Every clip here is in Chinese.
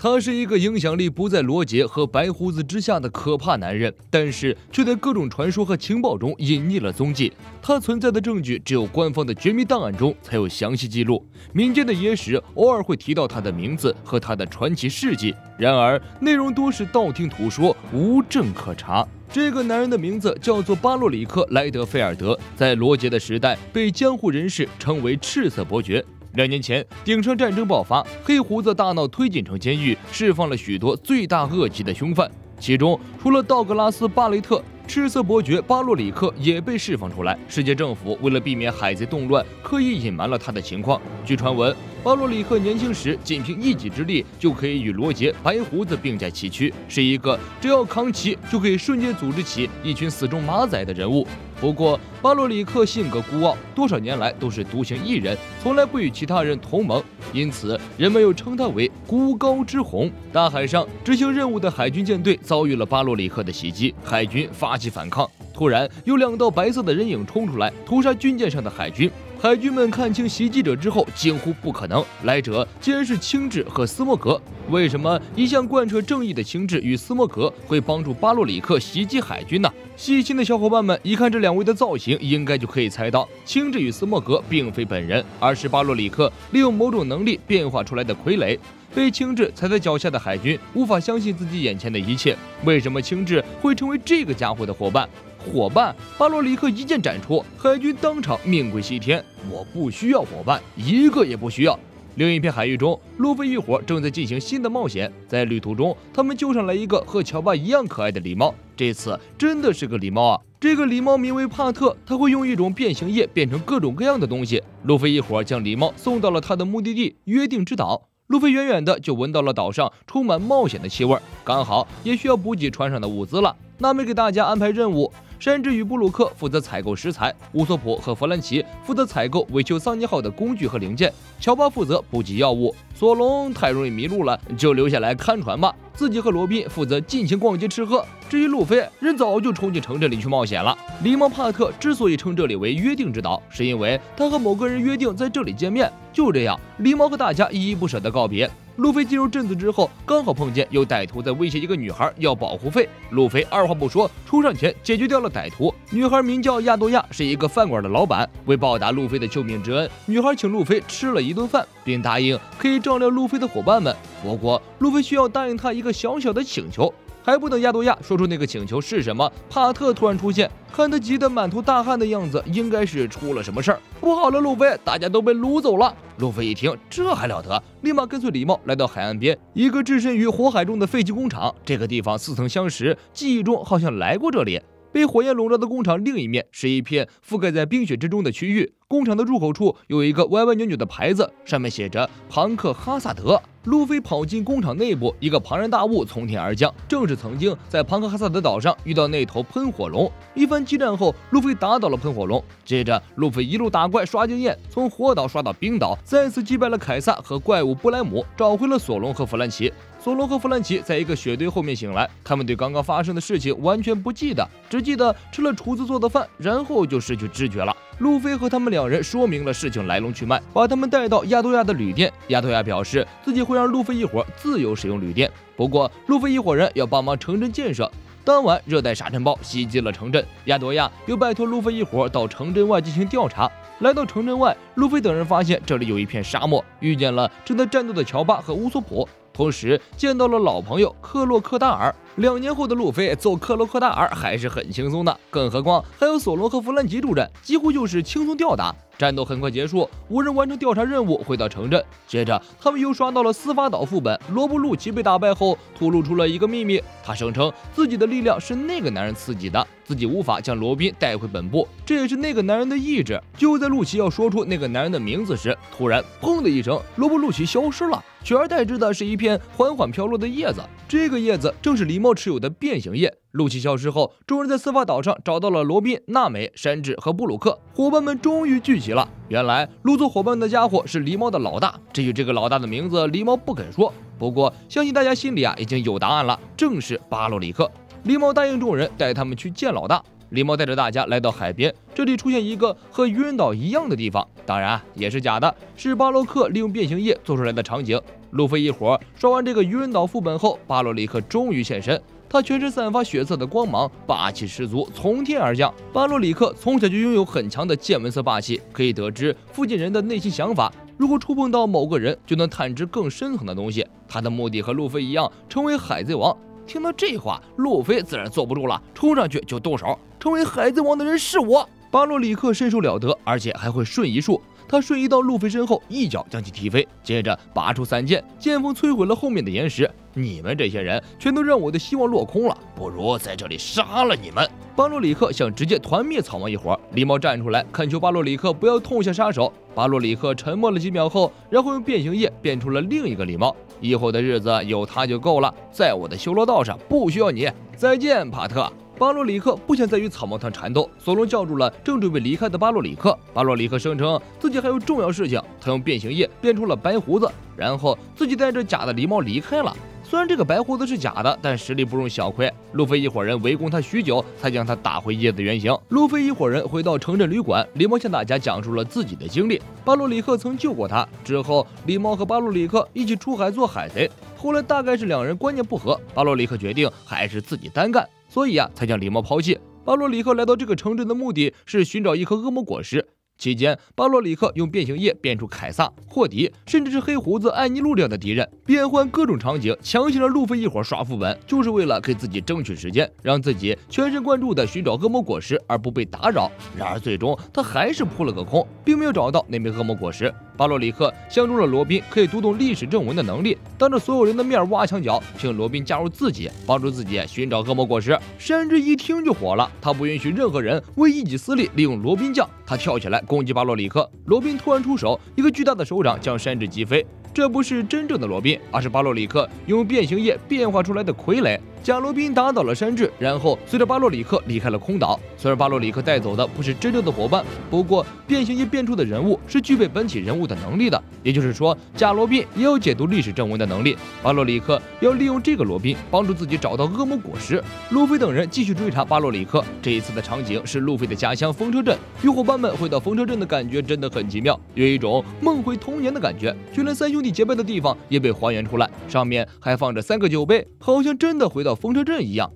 他是一个影响力不在罗杰和白胡子之下的可怕男人，但是却在各种传说和情报中隐匿了踪迹。他存在的证据只有官方的绝密档案中才有详细记录，民间的野史偶尔会提到他的名字和他的传奇事迹，然而内容多是道听途说，无证可查。这个男人的名字叫做巴洛里克·莱德菲尔德，在罗杰的时代被江湖人士称为赤色伯爵。两年前，顶上战争爆发，黑胡子大闹推进城监狱，释放了许多罪大恶极的凶犯。其中，除了道格拉斯·巴雷特，赤色伯爵巴洛里克也被释放出来。世界政府为了避免海贼动乱，刻意隐瞒了他的情况。据传闻，巴洛里克年轻时仅凭一己之力就可以与罗杰、白胡子并驾齐驱，是一个只要扛旗就可以瞬间组织起一群死忠马仔的人物。不过，巴洛里克性格孤傲，多少年来都是独行一人，从来不与其他人同盟，因此人们又称他为“孤高之红”。大海上执行任务的海军舰队遭遇了巴洛里克的袭击，海军发起反抗。突然，有两道白色的人影冲出来，屠杀军舰上的海军。海军们看清袭击者之后，惊呼：“不可能！来者竟然是青雉和斯莫格！为什么一向贯彻正义的青雉与斯莫格会帮助巴洛里克袭击海军呢？”细心的小伙伴们一看这两位的造型，应该就可以猜到，青雉与斯莫格并非本人，而是巴洛里克利用某种能力变化出来的傀儡。被青雉踩在脚下的海军无法相信自己眼前的一切，为什么青雉会成为这个家伙的伙伴？伙伴！巴洛里克一剑斩出，海军当场命归西天。我不需要伙伴，一个也不需要。另一片海域中，路飞一伙正在进行新的冒险。在旅途中，他们救上来一个和乔巴一样可爱的狸猫。这次真的是个狸猫啊！这个狸猫名为帕特，他会用一种变形液变成各种各样的东西。路飞一伙将狸猫送到了他的目的地——约定之岛。路飞远远的就闻到了岛上充满冒险的气味，刚好也需要补给船上的物资了。娜美给大家安排任务。山治与布鲁克负责采购食材，乌索普和弗兰奇负责采购维修桑尼号的工具和零件，乔巴负责补给药物。索隆太容易迷路了，就留下来看船吧。自己和罗宾负责尽情逛街吃喝。至于路飞，人早就冲进城镇里去冒险了。狸猫帕特之所以称这里为约定之岛，是因为他和某个人约定在这里见面。就这样，狸猫和大家依依不舍地告别。路飞进入镇子之后，刚好碰见有歹徒在威胁一个女孩要保护费。路飞二话不说，冲上前解决掉了歹徒。女孩名叫亚多亚，是一个饭馆的老板。为报答路飞的救命之恩，女孩请路飞吃了一顿饭，并答应可以照料路飞的伙伴们。不过，路飞需要答应她一个小小的请求。还不等亚多亚说出那个请求是什么，帕特突然出现，看他急得满头大汗的样子，应该是出了什么事儿。不好了，路飞，大家都被掳走了。路飞一听，这还了得，立马跟随狸猫来到海岸边，一个置身于火海中的废弃工厂。这个地方似曾相识，记忆中好像来过这里。被火焰笼罩的工厂另一面是一片覆盖在冰雪之中的区域。工厂的入口处有一个歪歪扭扭的牌子，上面写着“庞克哈萨德”。路飞跑进工厂内部，一个庞然大物从天而降，正是曾经在庞克哈萨德岛上遇到那头喷火龙。一番激战后，路飞打倒了喷火龙。接着，路飞一路打怪刷经验，从火岛刷到冰岛，再次击败了凯撒和怪物布莱姆，找回了索隆和弗兰奇。索隆和弗兰奇在一个雪堆后面醒来，他们对刚刚发生的事情完全不记得，只记得吃了厨子做的饭，然后就失去知觉了。路飞和他们两人说明了事情来龙去脉，把他们带到亚多亚的旅店。亚多亚表示自己会让路飞一伙自由使用旅店，不过路飞一伙人要帮忙城镇建设。当晚，热带沙尘暴袭击了城镇，亚多亚又拜托路飞一伙到城镇外进行调查。来到城镇外，路飞等人发现这里有一片沙漠，遇见了正在战斗的乔巴和乌索普。同时见到了老朋友克洛克达尔。两年后的路飞揍克洛克达尔还是很轻松的，更何况还有索隆和弗兰奇助阵，几乎就是轻松吊打。战斗很快结束，五人完成调查任务，回到城镇。接着，他们又刷到了司法岛副本。罗布路奇被打败后，吐露出了一个秘密。他声称自己的力量是那个男人刺激的，自己无法将罗宾带回本部，这也是那个男人的意志。就在路奇要说出那个男人的名字时，突然砰的一声，罗布路奇消失了，取而代之的是一片缓缓飘落的叶子。这个叶子正是狸猫持有的变形叶。陆奇消失后，众人在司法岛上找到了罗宾、娜美、山治和布鲁克，伙伴们终于聚齐了。原来掳走伙伴的家伙是狸猫的老大，至于这个老大的名字，狸猫不肯说。不过相信大家心里啊已经有答案了，正是巴洛里克。狸猫答应众人带他们去见老大。狸猫带着大家来到海边，这里出现一个和愚人岛一样的地方，当然也是假的，是巴洛克利用变形液做出来的场景。路飞一伙刷完这个愚人岛副本后，巴洛里克终于现身。他全身散发血色的光芒，霸气十足，从天而降。巴洛里克从小就拥有很强的见闻色霸气，可以得知附近人的内心想法。如果触碰到某个人，就能探知更深层的东西。他的目的和路飞一样，成为海贼王。听到这话，路飞自然坐不住了，冲上去就动手。成为海贼王的人是我。巴洛里克身手了得，而且还会瞬移术。他瞬移到路飞身后，一脚将其踢飞，接着拔出三剑，剑锋摧毁了后面的岩石。你们这些人全都让我的希望落空了，不如在这里杀了你们！巴洛里克想直接团灭草帽一伙，狸猫站出来恳求巴洛里克不要痛下杀手。巴洛里克沉默了几秒后，然后用变形液变出了另一个狸猫。以后的日子有他就够了，在我的修罗道上不需要你。再见，帕特。巴洛里克不想再与草帽团缠斗，索隆叫住了正准备离开的巴洛里克。巴洛里克声称自己还有重要事情，他用变形液变出了白胡子，然后自己带着假的狸猫离开了。虽然这个白胡子是假的，但实力不容小窥。路飞一伙人围攻他许久，才将他打回叶子原形。路飞一伙人回到城镇旅馆，狸猫向大家讲述了自己的经历。巴洛里克曾救过他，之后狸猫和巴洛里克一起出海做海贼。后来大概是两人观念不合，巴洛里克决定还是自己单干。所以啊，才将狸猫抛弃。巴洛里克来到这个城镇的目的是寻找一颗恶魔果实。期间，巴洛里克用变形液变出凯撒、霍迪，甚至是黑胡子艾尼路这样的敌人，变换各种场景，强行让路飞一伙刷副本，就是为了给自己争取时间，让自己全神贯注地寻找恶魔果实，而不被打扰。然而，最终他还是扑了个空，并没有找到那枚恶魔果实。巴洛里克相中了罗宾可以读懂历史正文的能力，当着所有人的面挖墙脚，请罗宾加入自己，帮助自己寻找恶魔果实。山治一听就火了，他不允许任何人为一己私利利用罗宾酱，他跳起来攻击巴洛里克。罗宾突然出手，一个巨大的手掌将山治击飞。这不是真正的罗宾，而是巴洛里克用变形液变化出来的傀儡。假罗宾打倒了山治，然后随着巴洛里克离开了空岛。虽然巴洛里克带走的不是真正的伙伴，不过变形液变出的人物是具备本体人物的能力的。也就是说，假罗宾也有解读历史正文的能力。巴洛里克要利用这个罗宾帮助自己找到恶魔果实。路飞等人继续追查巴洛里克。这一次的场景是路飞的家乡风车镇。与伙伴们回到风车镇的感觉真的很奇妙，有一种梦回童年的感觉。就连三兄弟结拜的地方也被还原出来，上面还放着三个酒杯，好像真的回到风车镇一样。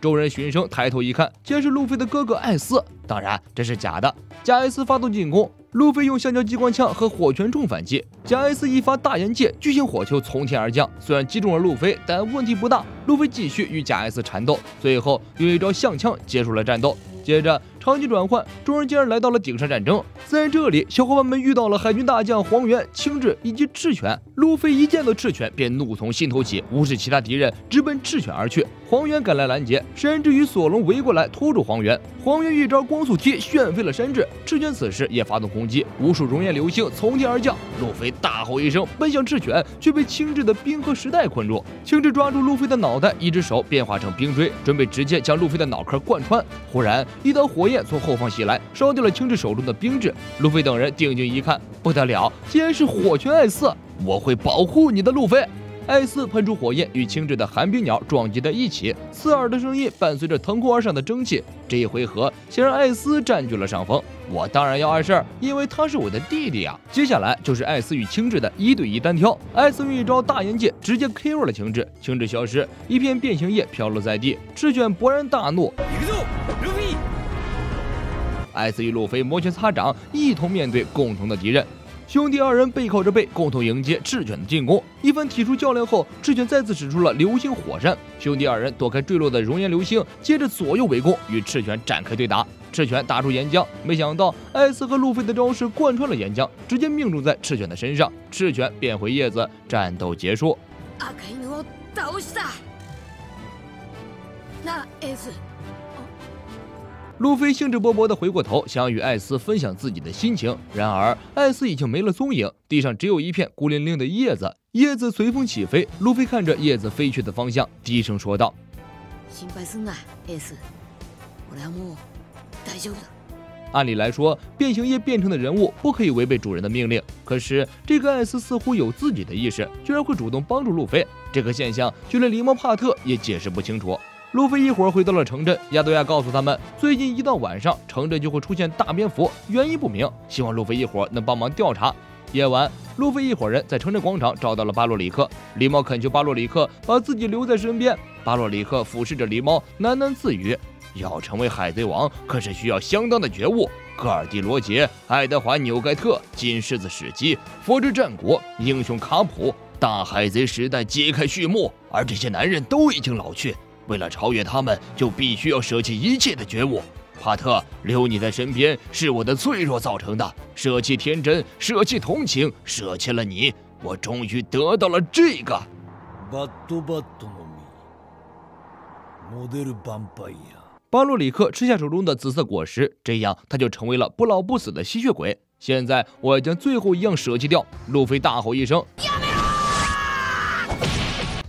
众人循声抬头一看，竟然是路飞的哥哥艾斯。当然，这是假的。加艾斯发动进攻，路飞用橡胶机关枪和火拳重反击。加艾斯一发大岩界，巨型火球从天而降，虽然击中了路飞，但问题不大。路飞继续与加艾斯缠斗，最后用一招象枪结束了战斗。接着。场景转换，众人竟然来到了顶上战争。在这里，小伙伴们遇到了海军大将黄猿、青雉以及赤犬。路飞一见到赤犬，便怒从心头起，无视其他敌人，直奔赤犬而去。黄猿赶来拦截，山治与索隆围过来拖住黄猿。黄猿一招光速踢旋飞了山治。赤犬此时也发动攻击，无数熔岩流星从天而降。路飞大吼一声，奔向赤犬，却被青雉的冰河时代困住。青雉抓住路飞的脑袋，一只手变化成冰锥，准备直接将路飞的脑壳贯穿。忽然，一道火焰。从后方袭来，烧掉了青雉手中的冰制。路飞等人定睛一看，不得了，竟然是火拳艾斯！我会保护你的，路飞！艾斯喷出火焰，与青雉的寒冰鸟撞击在一起，刺耳的声音伴随着腾空而上的蒸汽。这一回合，显然艾斯占据了上风。我当然要碍事儿，因为他是我的弟弟啊！接下来就是艾斯与青雉的一对一单挑。艾斯用一招大岩戒直接 KO 了青雉，青雉消失，一片变形液飘落在地。赤犬勃然大怒。艾斯与路飞摩拳擦掌，一同面对共同的敌人。兄弟二人背靠着背，共同迎接赤犬的进攻。一番体术较量后，赤犬再次使出了流星火山。兄弟二人躲开坠落的熔岩流星，接着左右围攻，与赤犬展开对打。赤犬打出岩浆，没想到艾斯和路飞的招式贯穿了岩浆，直接命中在赤犬的身上。赤犬变回叶子，战斗结束。那艾斯。路飞兴致勃勃地回过头，想与艾斯分享自己的心情。然而，艾斯已经没了踪影，地上只有一片孤零零的叶子。叶子随风起飞，路飞看着叶子飞去的方向，低声说道：“心配死了，艾斯，我俩も大丈夫按理来说，变形液变成的人物不可以违背主人的命令。可是，这个艾斯似乎有自己的意识，居然会主动帮助路飞。这个现象，就连狸猫帕特也解释不清楚。路飞一伙回到了城镇，亚多亚告诉他们，最近一到晚上，城镇就会出现大蝙蝠，原因不明，希望路飞一伙能帮忙调查。夜晚，路飞一伙人在城镇广场找到了巴洛里克。狸猫恳求巴洛里克把自己留在身边。巴洛里克俯视着狸猫，喃喃自语：“要成为海贼王，可是需要相当的觉悟。戈尔蒂罗杰、爱德华纽盖特、金狮子史基、佛之战国、英雄卡普，大海贼时代揭开序幕，而这些男人都已经老去。为了超越他们，就必须要舍弃一切的觉悟。”帕特，留你在身边是我的脆弱造成的。舍弃天真，舍弃同情，舍弃了你，我终于得到了这个。巴洛里克吃下手中的紫色果实，这样他就成为了不老不死的吸血鬼。现在我要将最后一样舍弃掉。路飞大吼一声。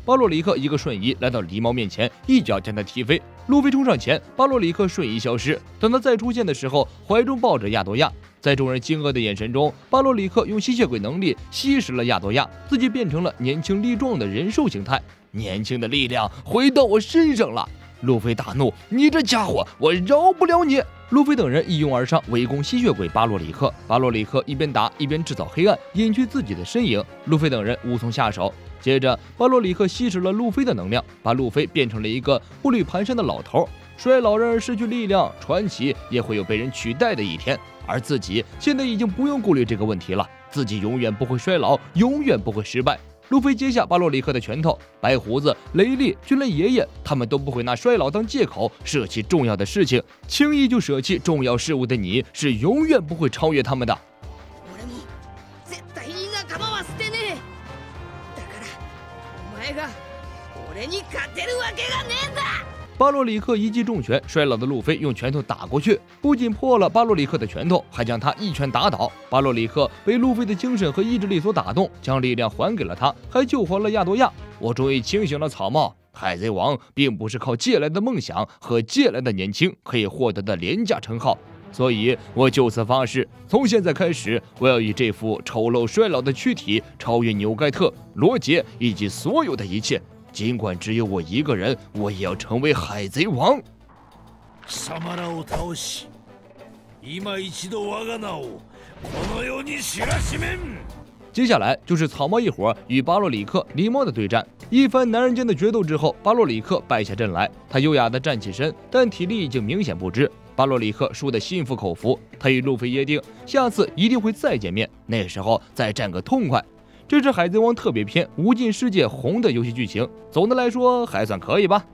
巴洛里克一个瞬移来到狸猫面前，一脚将他踢飞。路飞冲上前，巴洛里克瞬移消失。等他再出现的时候，怀中抱着亚多亚。在众人惊愕的眼神中，巴洛里克用吸血鬼能力吸食了亚多亚，自己变成了年轻力壮的人兽形态。年轻的力量回到我身上了。路飞大怒：“你这家伙，我饶不了你！”路飞等人一拥而上，围攻吸血鬼巴洛里克。巴洛里克一边打一边制造黑暗，隐去自己的身影。路飞等人无从下手。接着，巴洛里克吸食了路飞的能量，把路飞变成了一个步履蹒跚的老头。衰老让人失去力量，传奇也会有被人取代的一天。而自己现在已经不用顾虑这个问题了，自己永远不会衰老，永远不会失败。路飞接下巴洛里克的拳头，白胡子、雷利、军雷爷爷，他们都不会拿衰老当借口舍弃重要的事情。轻易就舍弃重要事物的你，是永远不会超越他们的。巴洛里克一记重拳，衰老的路飞用拳头打过去，不仅破了巴洛里克的拳头，还将他一拳打倒。巴洛里克被路飞的精神和意志力所打动，将力量还给了他，还救活了亚多亚。我终于清醒了，草帽。海贼王并不是靠借来的梦想和借来的年轻可以获得的廉价称号，所以我就此发誓，从现在开始，我要以这副丑陋衰老的躯体超越纽盖特、罗杰以及所有的一切。尽管只有我一个人，我也要成为海贼王。接下来就是草帽一伙与巴洛里克、狸猫的对战。一番男人间的决斗之后，巴洛里克败下阵来。他优雅地站起身，但体力已经明显不支。巴洛里克输得心服口服，他与路飞约定，下次一定会再见面，那时候再战个痛快。这是《海贼王》特别篇《无尽世界红》的游戏剧情，总的来说还算可以吧。